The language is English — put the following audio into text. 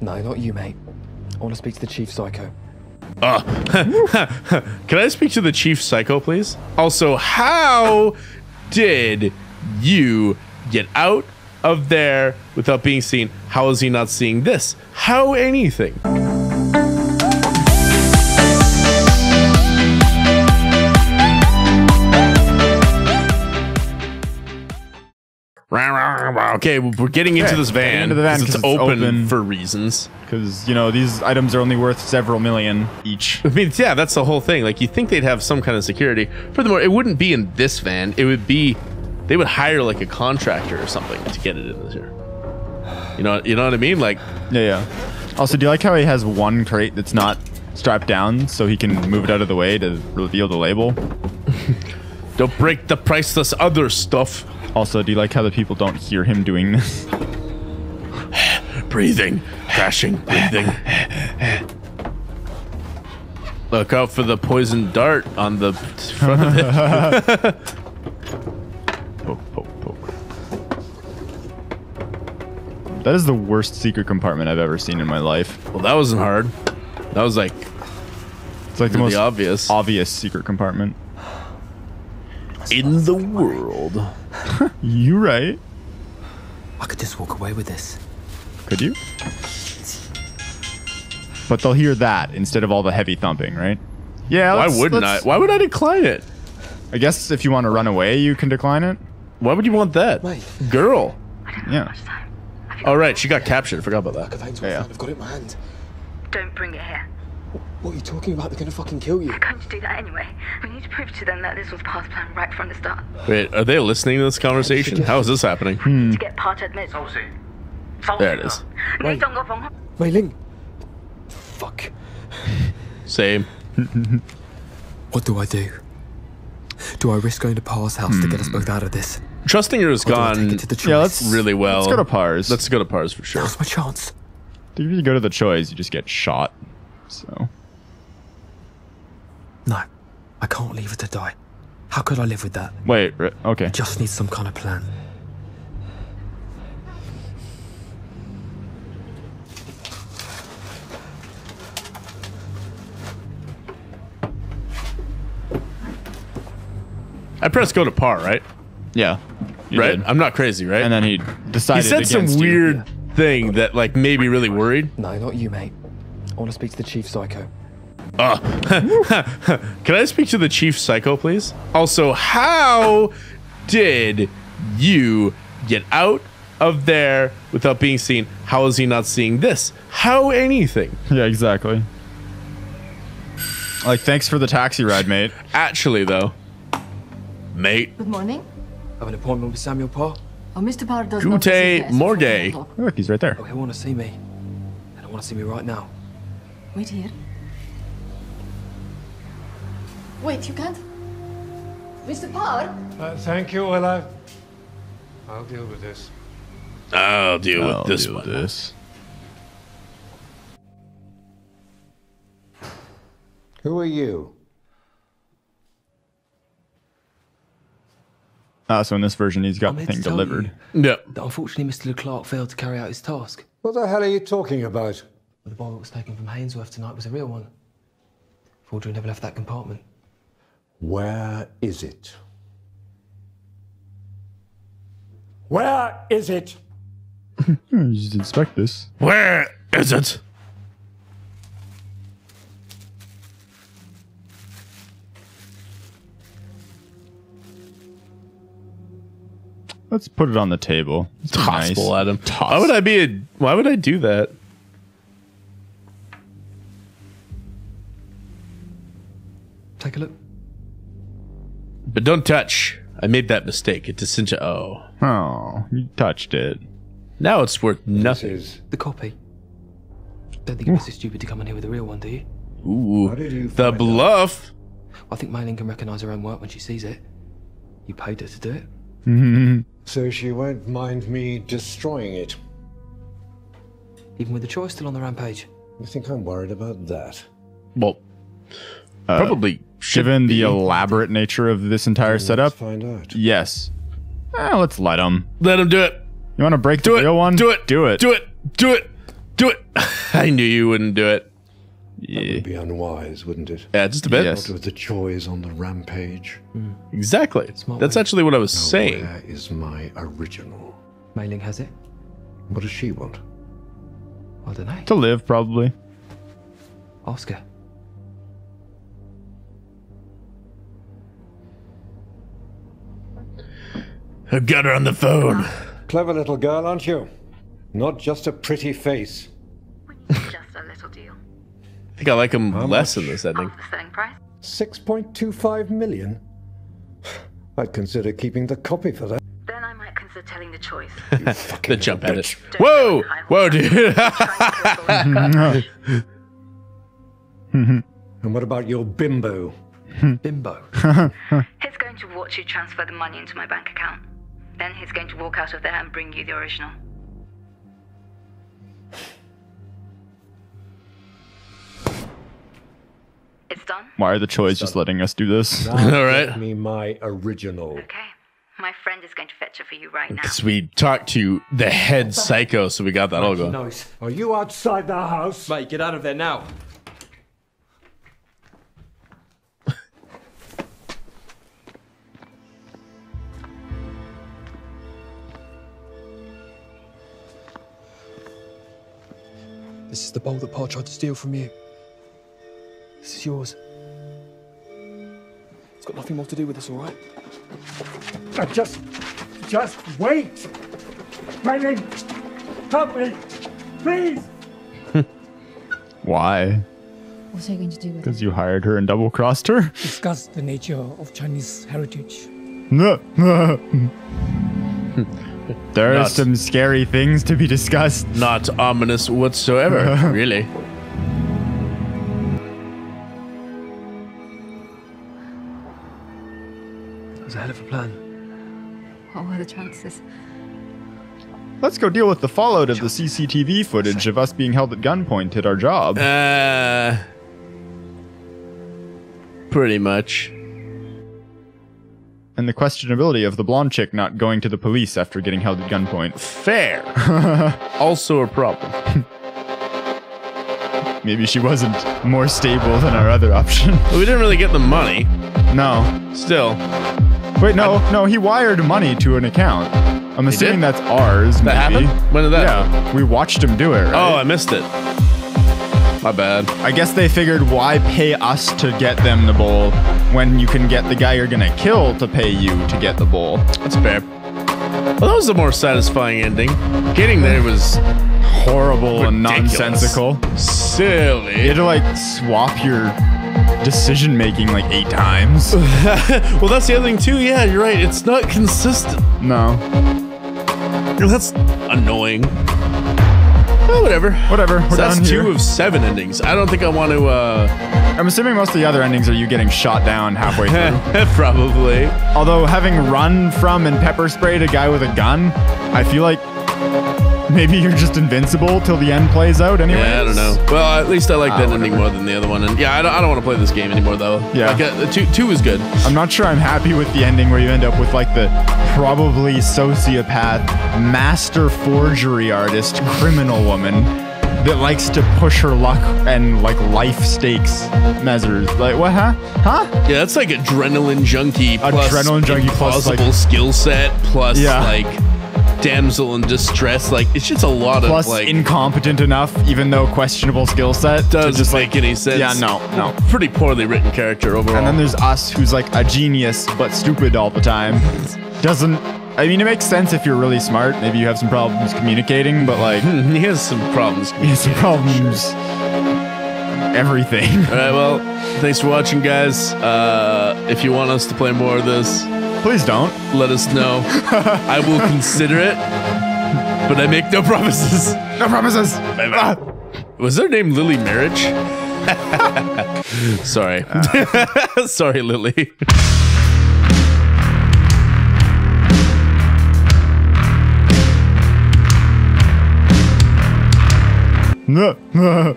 No, not you, mate. I want to speak to the chief psycho. Uh, can I speak to the chief psycho, please? Also, how did you get out of there without being seen? How is he not seeing this? How anything? Okay, we're getting into this van. into the van 'cause 'cause it's, it's open, open. for reasons. because you know these items are only worth several million each. I mean, yeah, that's the whole thing. Like, you think they'd have some kind of security. Furthermore, it wouldn't be in this van. It would be, they would hire like a contractor or something to get it in here. You know, you know what I mean? Like, Yeah, yeah. Also, do you like how he has one crate that's not strapped down so he can move it out of the way to reveal the label? don't break the priceless other stuff. Also, do you like how the people don't hear him doing this? Breathing, crashing, breathing. Look out for the poison dart on the front of it. Poke, poke, poke. That is the worst secret compartment I've ever seen in my life. Well, that wasn't hard. That was like It's like the most obvious. obvious secret compartment. In the world. You right? I could just walk away with this. Could you? But they'll hear that instead of all the heavy thumping, right? Yeah. Why wouldn't I? Why would I decline it? I guess if you want to run away, you can decline it. Why would you want that? Wait. Girl. Yeah. All right, she got captured. I forgot about that. Yeah, yeah. I've got it in my hand. Don't bring it here. What are you talking about? They're gonna fucking kill you. They're going to do that anyway. We need to prove to them that this was past plan right from the start. Wait, are they listening to this conversation? How is this happening? Hmm. To get part admits. There it is. Wait. May-Ling. Fuck. Same. What do I do? Do I risk going to Parr's house to get us hmm. both out of this? Trusting her has Or do I take gone it to the? Yeah, let's really well. Let's go to Parr's. Let's go to Parr's for sure. Now's my chance. If you go to the choice, you just get shot. So No, I can't leave her to die. How could I live with that? wait. okay. I Just need some kind of plan. I pressed go to Parr, right? Yeah. you right? did. I'm not crazy, right? And then he decided he said some against you. weird thing that like made me really worried. No, not you, mate. I want to speak to the chief psycho. Uh, can I speak to the chief psycho, please? Also, how did you get out of there without being seen? How is he not seeing this? How anything? Yeah, exactly. Like, thanks for the taxi ride, mate. Actually, though, mate, Good morning. I have an appointment with Samuel Parr? Oh, Mr. Power does Gute not receive guests before Morgen. 10 o'clock. Look, he's right there. Oh, he'll want to see me. They don't want to see me right now. Wait here. Wait, you can't. Mr. Power? Uh, thank you. Well, I, I'll deal with this. I'll deal I'll with this deal one. with this. Who are you? Ah, so in this version, he's got the thing delivered. you Yep. That unfortunately, Mr. Leclerc failed to carry out his task. What the hell are you talking about? The bomb that was taken from Hainsworth tonight was a real one. Forgery never left that compartment. Where is it? Where is it? Hmm, You just inspect this. Where is it? Let's put it on the table. It's Possible, nice. Adam. Why would I be a? Why would I do that? Take a look. But don't touch. I made that mistake. It's essential. Oh, Oh, you touched it. now it's worth This nothing. is. The copy. Don't think it was so stupid to come in here with a real one, do you? Ooh, How did you the find out? bluff. I think May-Ling can recognise her own work when she sees it. You paid her to do it. Hmm. So she won't mind me destroying it. Even with the Choi's still on the rampage. You think I'm worried about that? Well, probably should Given be. the elaborate nature of this entire Let's setup, find out. yes. Eh, let's let him. Let him do it. You want to break Do the it. real one? Do it. Do it. Do it. Do it. Do it. I knew you wouldn't do it. Yeah. Would be unwise, wouldn't it? Yeah, just a bit. Yes. With the Choi's on the rampage. Exactly. That's way. actually what I was saying. Where is my original? May-Ling has it. What does she want? I don't know. To live, probably. Ask I've got her on the phone. Clever little girl, aren't you? Not just a pretty face. Just a little deal. I think I like him How less much? in this ending. Half the selling price. 6.25 million? I'd consider keeping the copy for that. Then I might consider telling the Choi's. The jump at it. Don't Whoa! go high Whoa, horse. dude. Trying to kill the mm-hmm. And what about your bimbo? Mm-hmm. Bimbo. He's going to watch you transfer the money into my bank account. Then he's going to walk out of there and bring you the original. It's done? Why are the Choi's just letting us do this? All right. Get me my original. Okay. My friend is going to fetch it for you right now. Because we talked to the head psycho, so we got that all going. Nose. Are you outside the house? Mate, get out of there now. This is the bowl that Parr tried to steal from you. This is yours. It's got nothing more to do with us, all right? Uh, just, just wait. Brennan, help me, please. Why? What are you going to do with? Because you hired her and double crossed her? Discuss the nature of Chinese heritage. there are some scary things to be discussed. Not ominous whatsoever, really. That was a hell of a plan. What were the chances? Let's go deal with the fallout of the CCTV footage of us being held at gunpoint at our job. Uh, pretty much. And the questionability of the blonde chick not going to the police after getting held at gunpoint. Fair. also a problem. Maybe she wasn't more stable than our other option. But we didn't really get the money. no. Still, Wait, no, no, he wired money to an account. I'm assuming that's ours. that maybe. happened? When did that happen? Yeah, we watched him do it. Oh, right? Oh, I missed it. My bad. I guess they figured why pay us to get them the bowl when you can get the guy you're gonna kill to pay you to get the bowl. That's fair. Well, that was a more satisfying ending. Getting there was Horrible and ridiculous. nonsensical. You silly. had to like swap your decision making like eight times. well, that's the other thing too. Yeah, you're right. It's not consistent. no. That's annoying. Whatever. Whatever. We're So that's two here. of seven endings. I don't think I want to. uh I'm assuming most of the other endings are you getting shot down halfway through. Probably. Although having run from and pepper sprayed a guy with a gun, I feel like maybe you're just invincible till the end plays out anyway. Yeah, I don't know. Well, at least I like that Ah, ending more than the other one. And yeah, I don't, I don't want to play this game anymore though. Yeah. Like, uh, two two is good. I'm not sure I'm happy with the ending where you end up with like the probably sociopath, master forgery artist, criminal woman that likes to push her luck and like life stakes measures. Like what? Huh? Huh? Yeah, that's like adrenaline junkie plus Adrenaline junkie plus, like- plausible skill set plus Yeah. like damsel in distress. Like it's just a lot Plus of like incompetent enough, even though questionable skill set. doesn't just make any sense. Yeah, no, no. Pretty poorly written character overall. And then there's us, who's like a genius but stupid all the time. Doesn't. I mean, it makes sense if you're really smart. Maybe you have some problems communicating, but like, he has some problems. he has some problems. Everything. All right, well, thanks for watching, guys. Uh, if you want us to play more of this, Please don't. let us know. I will consider it, but I make no promises. No promises. Was their name Lily Marriage? Sorry. Sorry, Lily. Ah.